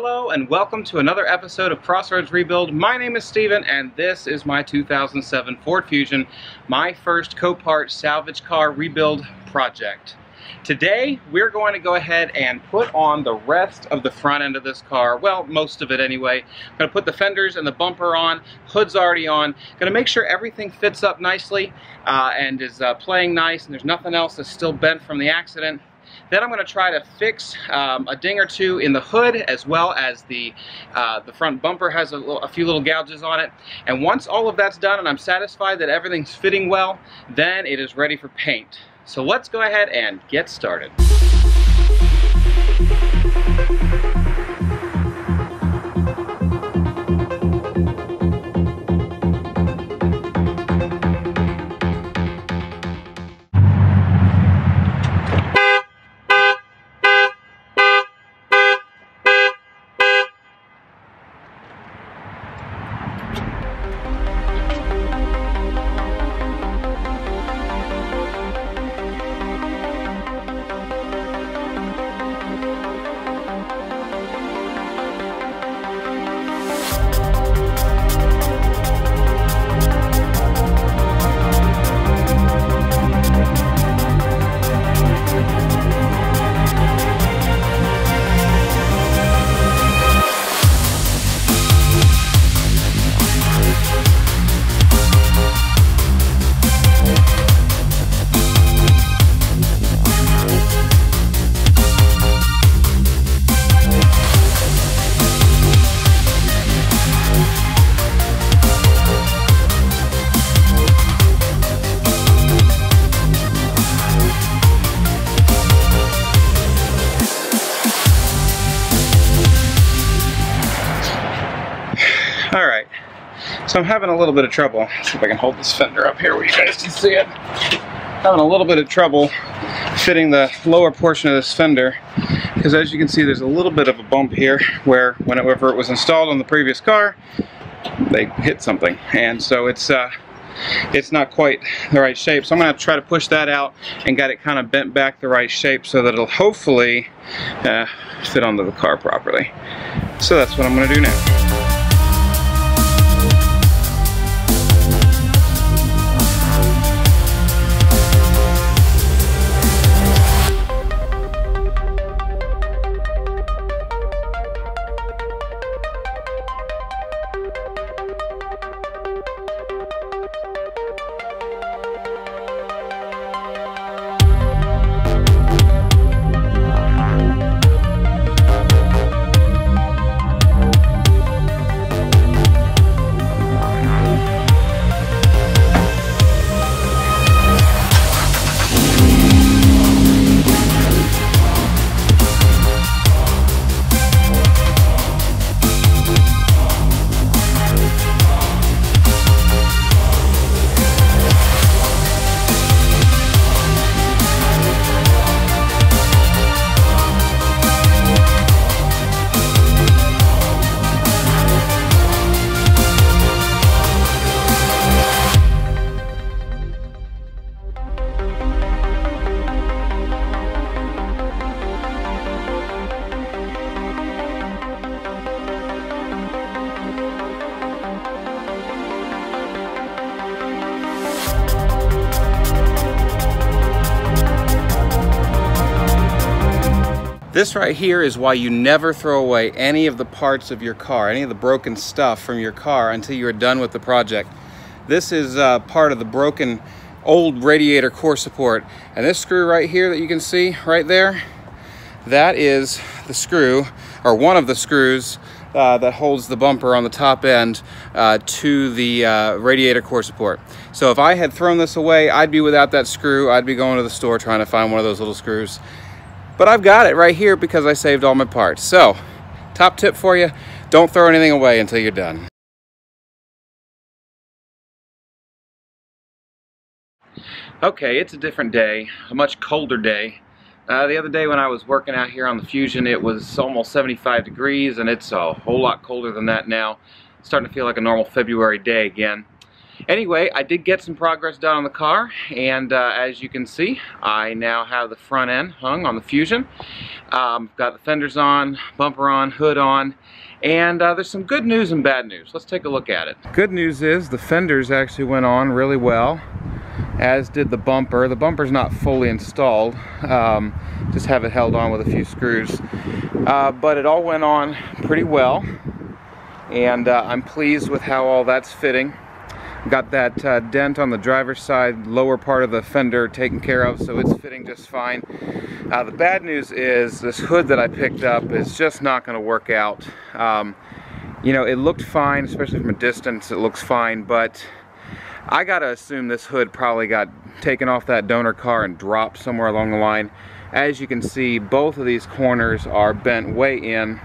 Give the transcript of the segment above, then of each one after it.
Hello and welcome to another episode of Crossroads Rebuild. My name is Steven and this is my 2007 Ford Fusion, my first Copart salvage car rebuild project. Today we're going to go ahead and put on the rest of the front end of this car, well most of it anyway. I'm going to put the fenders and the bumper on, hood's already on, going to make sure everything fits up nicely uh, and is uh, playing nice and there's nothing else that's still bent from the accident. Then I'm going to try to fix um, a ding or two in the hood as well as the, uh, the front bumper has a, a, few little gouges on it. And once all of that's done and I'm satisfied that everything's fitting well, then it is ready for paint. So let's go ahead and get started. I'm having a little bit of trouble. Let's see if I can hold this fender up here where you guys can see it. Having a little bit of trouble fitting the lower portion of this fender because as you can see there's a little bit of a bump here where whenever it was installed on the previous car they hit something and so it's uh, it's not quite the right shape so I'm gonna try to push that out and get it kind of bent back the right shape so that it'll hopefully uh, fit onto the car properly so that's what I'm gonna do now This right here is why you never throw away any of the parts of your car, any of the broken stuff from your car until you're done with the project. This is uh, part of the broken old radiator core support. And this screw right here that you can see right there, that is the screw, or one of the screws uh, that holds the bumper on the top end uh, to the uh, radiator core support. So if I had thrown this away, I'd be without that screw. I'd be going to the store trying to find one of those little screws. But I've got it right here because I saved all my parts. So, top tip for you, don't throw anything away until you're done. Okay, it's a different day, a much colder day. Uh, the other day when I was working out here on the Fusion, it was almost 75 degrees, and it's a whole lot colder than that now. It's starting to feel like a normal February day again. Anyway, I did get some progress done on the car, and uh, as you can see, I now have the front end hung on the Fusion. Um, got the fenders on, bumper on, hood on, and uh, there's some good news and bad news. Let's take a look at it. Good news is the fenders actually went on really well, as did the bumper. The bumper's not fully installed, um, just have it held on with a few screws. Uh, but it all went on pretty well, and uh, I'm pleased with how all that's fitting. Got that uh, dent on the driver's side, lower part of the fender taken care of, so it's fitting just fine. Uh, the bad news is this hood that I picked up is just not going to work out. Um, you know, it looked fine, especially from a distance, it looks fine, but I gotta assume this hood probably got taken off that donor car and dropped somewhere along the line. As you can see, both of these corners are bent way in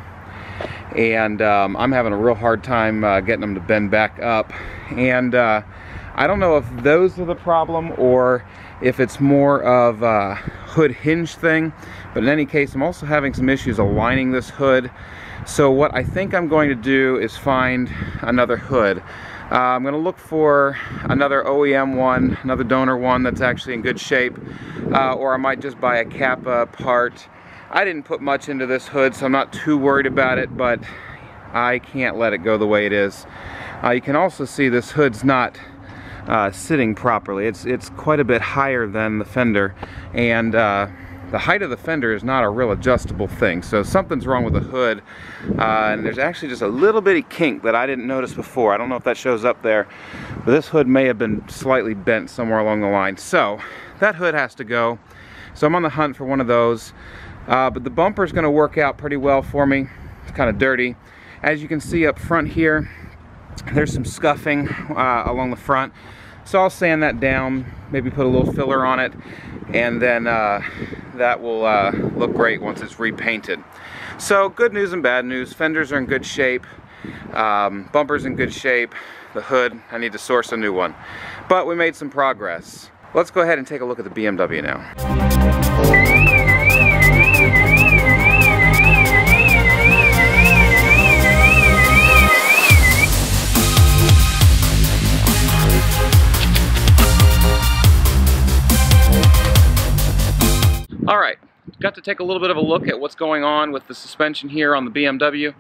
and um, I'm having a real hard time uh, getting them to bend back up. And uh, I don't know if those are the problem or if it's more of a hood hinge thing but in any case I'm also having some issues aligning this hood. So what I think I'm going to do is find another hood. Uh, I'm going to look for another OEM one, another donor one that's actually in good shape, uh, or I might just buy a CAPA part I didn't put much into this hood, so I'm not too worried about it, but I can't let it go the way it is. Uh, you can also see this hood's not uh, sitting properly. It's, it's quite a bit higher than the fender, and uh, the height of the fender is not a real adjustable thing. So something's wrong with the hood, uh, and there's actually just a little bitty kink that I didn't notice before. I don't know if that shows up there, but this hood may have been slightly bent somewhere along the line. So that hood has to go. So I'm on the hunt for one of those. Uh, but the bumper is going to work out pretty well for me. It's kind of dirty. As you can see up front here, there's some scuffing uh, along the front. So I'll sand that down, maybe put a little filler on it, and then uh, that will uh, look great once it's repainted. So good news and bad news. Fenders are in good shape. Um, bumper's in good shape. The hood, I need to source a new one. But we made some progress. Let's go ahead and take a look at the BMW now. All right, got to take a little bit of a look at what's going on with the suspension here on the BMW.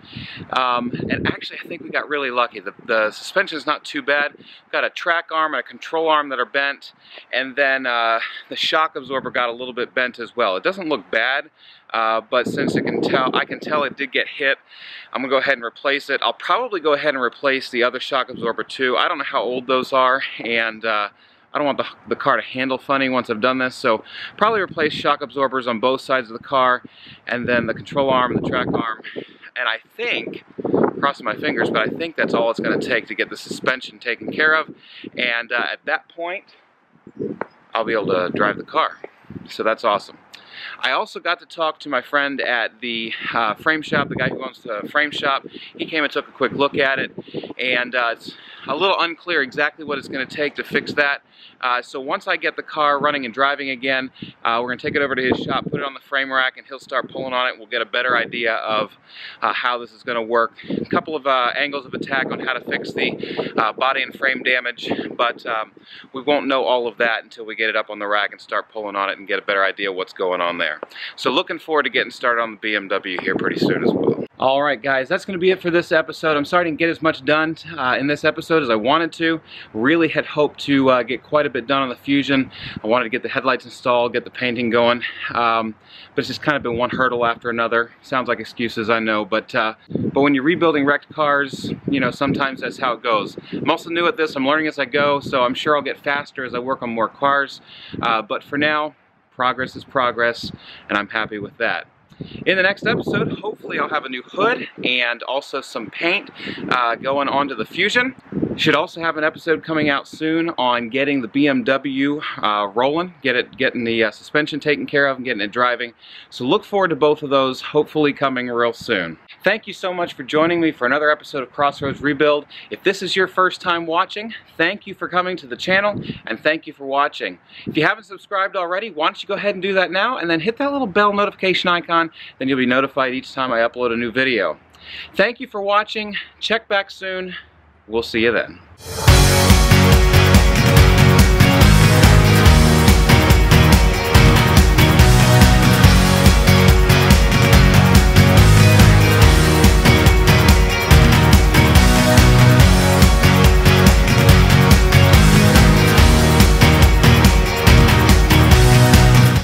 Um, and actually, I think we got really lucky. The, the suspension is not too bad. Got a track arm and a control arm that are bent, and then uh, the shock absorber got a little bit bent as well. It doesn't look bad, uh, but since it can tell, I can tell it did get hit, I'm gonna go ahead and replace it. I'll probably go ahead and replace the other shock absorber too. I don't know how old those are, and uh, I don't want the, the car to handle funny once I've done this, so probably replace shock absorbers on both sides of the car, and then the control arm and the track arm. And I think, crossing my fingers, but I think that's all it's going to take to get the suspension taken care of. And uh, at that point, I'll be able to drive the car. So that's awesome. I also got to talk to my friend at the uh, frame shop, the guy who owns the frame shop. He came and took a quick look at it, and uh, it's a little unclear exactly what it's going to take to fix that. Uh, so once I get the car running and driving again, uh, we're going to take it over to his shop, put it on the frame rack, and he'll start pulling on it. We'll get a better idea of uh, how this is going to work. A couple of uh, angles of attack on how to fix the uh, body and frame damage, but um, we won't know all of that until we get it up on the rack and start pulling on it and get a better idea what's going on there. So looking forward to getting started on the BMW here pretty soon as well. Alright guys, that's going to be it for this episode. I'm sorry I didn't get as much done uh, in this episode as I wanted to. Really had hoped to uh, get quite a bit done on the Fusion. I wanted to get the headlights installed, get the painting going, um, but it's just kind of been one hurdle after another. Sounds like excuses, I know, but uh, but when you're rebuilding wrecked cars, you know, sometimes that's how it goes. I'm also new at this, I'm learning as I go, so I'm sure I'll get faster as I work on more cars, uh, but for now, progress is progress, and I'm happy with that. In the next episode, hopefully I'll have a new hood and also some paint uh, going onto the Fusion. Should also have an episode coming out soon on getting the BMW uh, rolling, get it, getting the uh, suspension taken care of and getting it driving. So look forward to both of those, hopefully coming real soon. Thank you so much for joining me for another episode of Crossroads Rebuild. If this is your first time watching, thank you for coming to the channel and thank you for watching. If you haven't subscribed already, why don't you go ahead and do that now and then hit that little bell notification icon, then you'll be notified each time I upload a new video. Thank you for watching. Check back soon. We'll see you then.